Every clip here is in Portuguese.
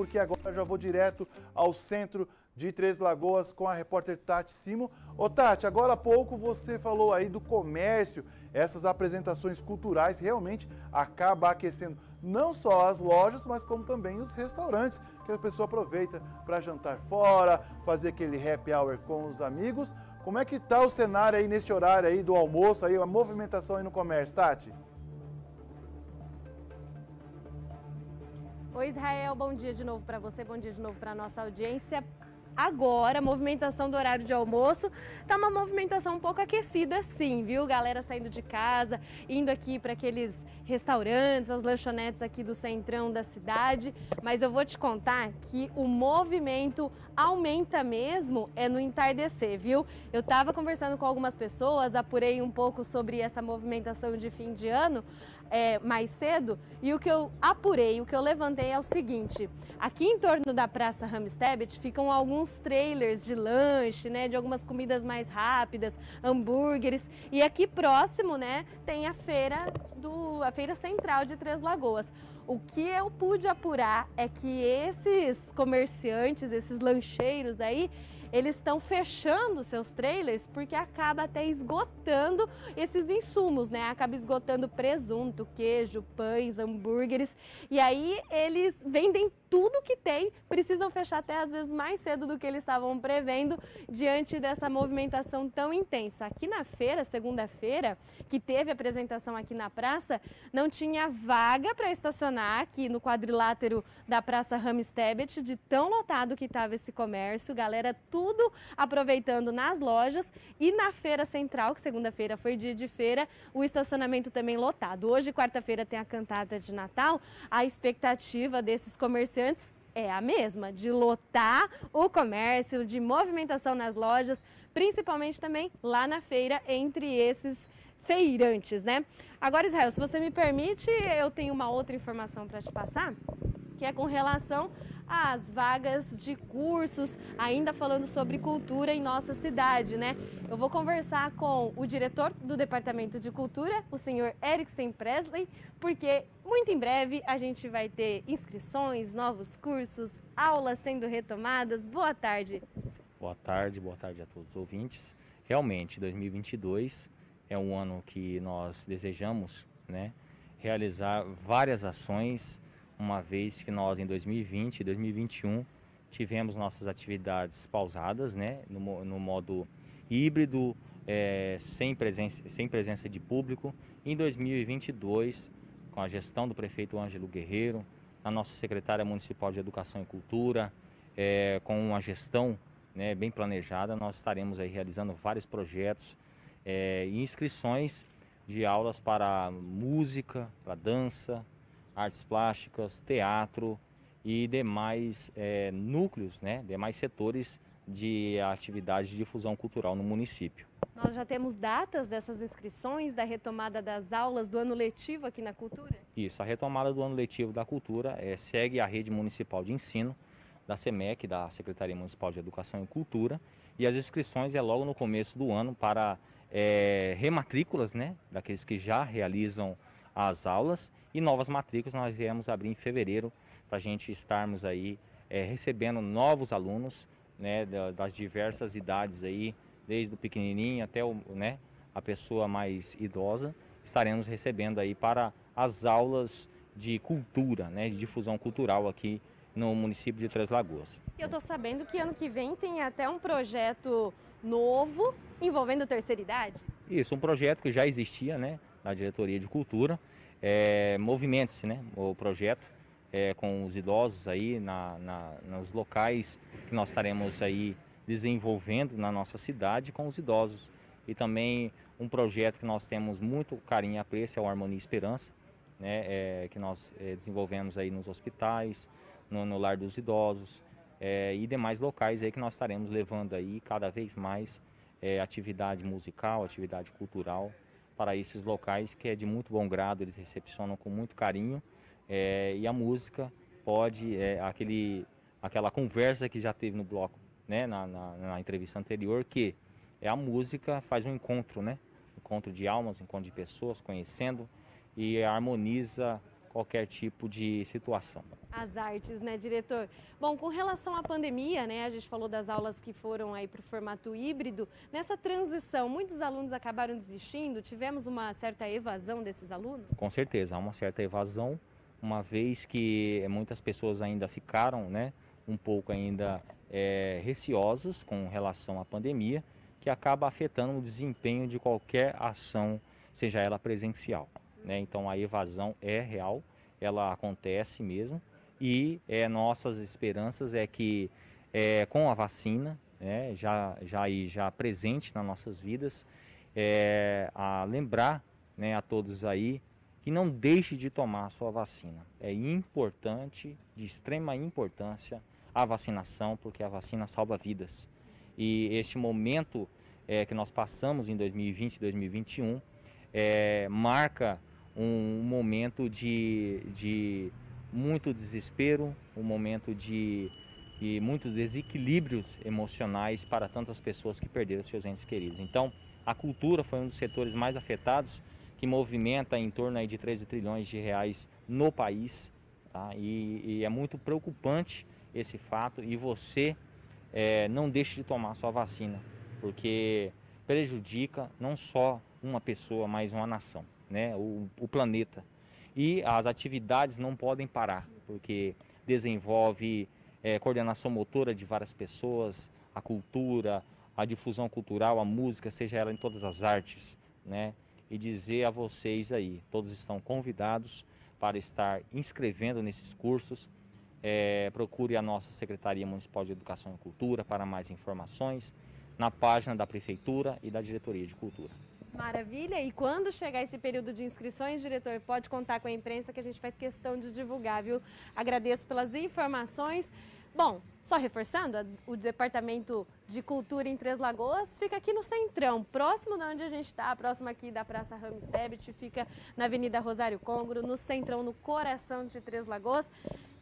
porque agora já vou direto ao centro de Três Lagoas com a repórter Tati Simo. Ô Tati, agora há pouco você falou aí do comércio, essas apresentações culturais realmente acabam aquecendo não só as lojas, mas como também os restaurantes, que a pessoa aproveita para jantar fora, fazer aquele happy hour com os amigos. Como é que está o cenário aí neste horário aí do almoço, aí, a movimentação aí no comércio, Tati? Oi, Israel, bom dia de novo para você, bom dia de novo para nossa audiência. Agora, movimentação do horário de almoço tá uma movimentação um pouco aquecida, sim, viu? Galera saindo de casa, indo aqui para aqueles restaurantes, as lanchonetes aqui do centrão da cidade. Mas eu vou te contar que o movimento aumenta mesmo é no entardecer, viu? Eu estava conversando com algumas pessoas, apurei um pouco sobre essa movimentação de fim de ano é, mais cedo e o que eu apurei, o que eu levantei é o seguinte: aqui em torno da Praça Ramstebet ficam alguns trailers de lanche, né, de algumas comidas mais rápidas, hambúrgueres e aqui próximo, né, tem a feira do a feira central de Três Lagoas. O que eu pude apurar é que esses comerciantes, esses lancheiros aí, eles estão fechando seus trailers porque acaba até esgotando esses insumos, né? Acaba esgotando presunto, queijo, pães, hambúrgueres. E aí eles vendem tudo que tem, precisam fechar até às vezes mais cedo do que eles estavam prevendo diante dessa movimentação tão intensa. Aqui na feira, segunda-feira, que teve apresentação aqui na praça, não tinha vaga para estacionar aqui no quadrilátero da Praça Ramstebet, de tão lotado que estava esse comércio, galera tudo aproveitando nas lojas e na feira central, que segunda-feira foi dia de feira, o estacionamento também lotado. Hoje, quarta-feira, tem a cantata de Natal, a expectativa desses comerciantes comerciantes é a mesma, de lotar o comércio, de movimentação nas lojas, principalmente também lá na feira entre esses feirantes, né? Agora, Israel, se você me permite, eu tenho uma outra informação para te passar, que é com relação as vagas de cursos, ainda falando sobre cultura em nossa cidade, né? Eu vou conversar com o diretor do Departamento de Cultura, o senhor Eriksen Presley, porque muito em breve a gente vai ter inscrições, novos cursos, aulas sendo retomadas. Boa tarde. Boa tarde, boa tarde a todos os ouvintes. Realmente, 2022 é um ano que nós desejamos, né, realizar várias ações uma vez que nós em 2020 e 2021 tivemos nossas atividades pausadas, né, no, no modo híbrido, é, sem, presença, sem presença de público. Em 2022, com a gestão do prefeito Ângelo Guerreiro, a nossa secretária municipal de Educação e Cultura, é, com uma gestão né, bem planejada, nós estaremos aí realizando vários projetos é, e inscrições de aulas para música, para dança, artes plásticas, teatro e demais é, núcleos, né, demais setores de atividade de difusão cultural no município. Nós já temos datas dessas inscrições, da retomada das aulas do ano letivo aqui na Cultura? Isso, a retomada do ano letivo da Cultura é, segue a rede municipal de ensino da SEMEC, da Secretaria Municipal de Educação e Cultura, e as inscrições é logo no começo do ano para é, rematrículas, né, daqueles que já realizam as aulas e novas matrículas nós iremos abrir em fevereiro para a gente estarmos aí é, recebendo novos alunos né, das diversas idades aí, desde o pequenininho até o, né, a pessoa mais idosa, estaremos recebendo aí para as aulas de cultura, né, de difusão cultural aqui no município de Três Lagoas. Eu estou sabendo que ano que vem tem até um projeto novo envolvendo terceira idade. Isso, um projeto que já existia, né, na diretoria de cultura, é, movimente-se né, o projeto é, com os idosos aí na, na, nos locais que nós estaremos aí desenvolvendo na nossa cidade com os idosos. E também um projeto que nós temos muito carinho e apreço é o Harmonia e Esperança, né, é, que nós é, desenvolvemos aí nos hospitais, no, no lar dos idosos é, e demais locais aí que nós estaremos levando aí cada vez mais é, atividade musical, atividade cultural para esses locais que é de muito bom grado, eles recepcionam com muito carinho é, e a música pode, é, aquele, aquela conversa que já teve no bloco, né, na, na, na, entrevista anterior, que é a música faz um encontro, né, encontro de almas, encontro de pessoas, conhecendo e harmoniza qualquer tipo de situação. As artes, né, diretor? Bom, com relação à pandemia, né, a gente falou das aulas que foram aí para o formato híbrido. Nessa transição, muitos alunos acabaram desistindo? Tivemos uma certa evasão desses alunos? Com certeza, há uma certa evasão, uma vez que muitas pessoas ainda ficaram, né, um pouco ainda é, receosos com relação à pandemia, que acaba afetando o desempenho de qualquer ação, seja ela presencial. Né? Então a evasão é real, ela acontece mesmo e é, nossas esperanças é que é, com a vacina, né, já, já, aí, já presente nas nossas vidas, é, a lembrar né, a todos aí que não deixe de tomar a sua vacina. É importante, de extrema importância, a vacinação, porque a vacina salva vidas. E este momento é, que nós passamos em 2020 e 2021 é, marca um, momento de, de muito desespero, um momento de, de muitos desequilíbrios emocionais para tantas pessoas que perderam seus entes queridos. Então, a cultura foi um dos setores mais afetados, que movimenta em torno aí de 13 trilhões de reais no país. Tá? E, e é muito preocupante esse fato e você é, não deixe de tomar sua vacina, porque prejudica não só uma pessoa, mas uma nação né, o, o planeta. E as atividades não podem parar, porque desenvolve é, coordenação motora de várias pessoas, a cultura, a difusão cultural, a música, seja ela em todas as artes, né? E dizer a vocês aí, todos estão convidados para estar inscrevendo nesses cursos. É, procure a nossa Secretaria Municipal de Educação e Cultura para mais informações na página da Prefeitura e da Diretoria de Cultura. Maravilha. E quando chegar esse período de inscrições, diretor, pode contar com a imprensa que a gente faz questão de divulgar, viu? Agradeço pelas informações. Bom, só reforçando, o Departamento de Cultura em Três Lagoas fica aqui no Centrão, próximo de onde a gente está, próximo aqui da Praça Ramos Debit, fica na Avenida Rosário Congro, no Centrão, no coração de Três Lagoas.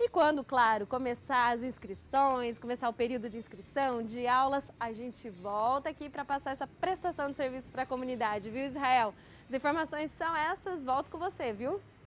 E quando, claro, começar as inscrições, começar o período de inscrição, de aulas, a gente volta aqui para passar essa prestação de serviço para a comunidade, viu, Israel? As informações são essas, volto com você, viu?